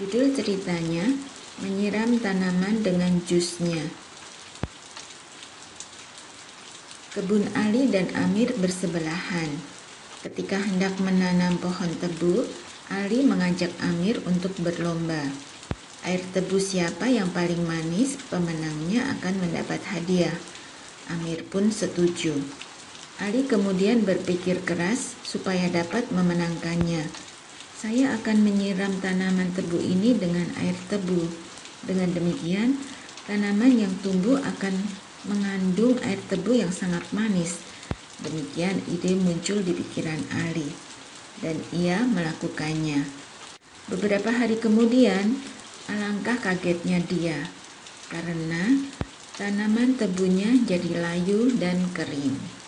Judul ceritanya menyiram tanaman dengan jusnya. Kebun Ali dan Amir bersebelahan. Ketika hendak menanam pohon tebu, Ali mengajak Amir untuk berlomba. Air tebu siapa yang paling manis, pemenangnya akan mendapat hadiah. Amir pun setuju. Ali kemudian berpikir keras supaya dapat memenangkannya. Saya akan menyiram tanaman tebu ini dengan air tebu. Dengan demikian, tanaman yang tumbuh akan mengandung air tebu yang sangat manis. Demikian ide muncul di pikiran Ali, dan ia melakukannya. Beberapa hari kemudian, alangkah kagetnya dia karena tanaman tebunya jadi layu dan kering.